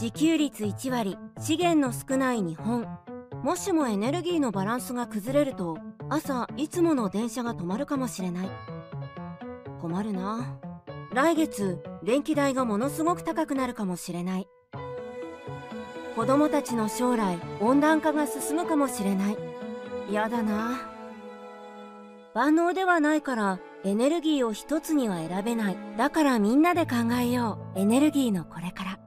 自給率1割資源の少ない日本。もしもエネルギーのバランスが崩れると朝いつもの電車が止まるかもしれない。困るな。来月電気代がものすごく高くなるかもしれない。子供たちの将来温暖化が進むかもしれない。嫌だな。万能ではないからエネルギーを一つには選べない。だからみんなで考えよう。エネルギーのこれから。